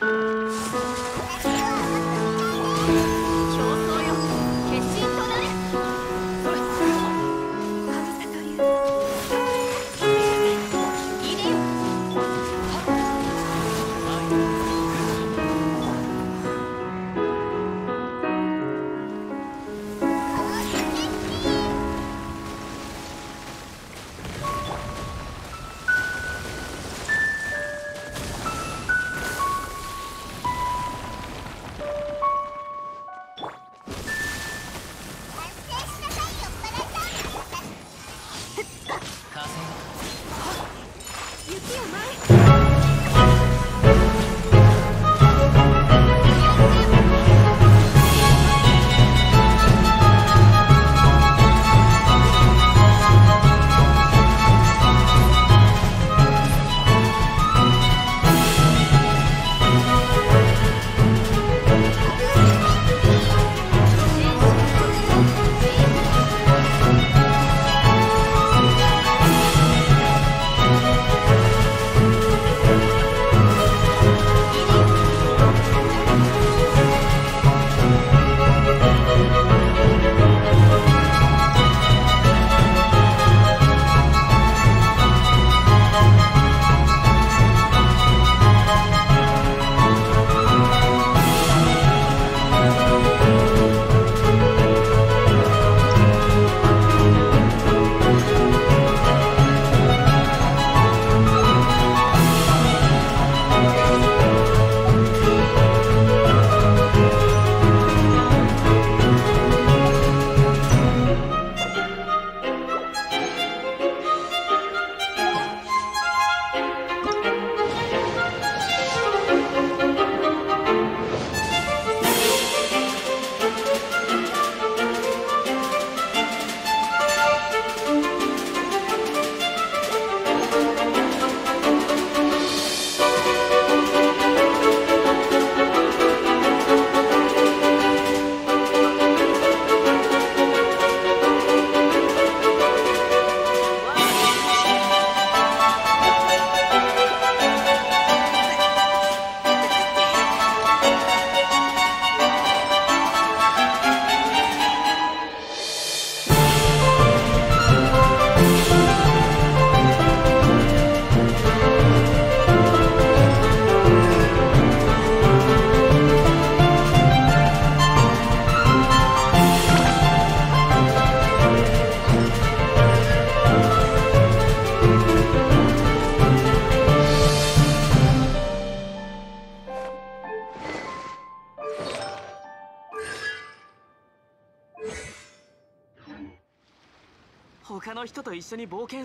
Música 他の人と一緒に冒険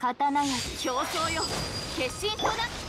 刀や競争よ。決心となって。